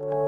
you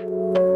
You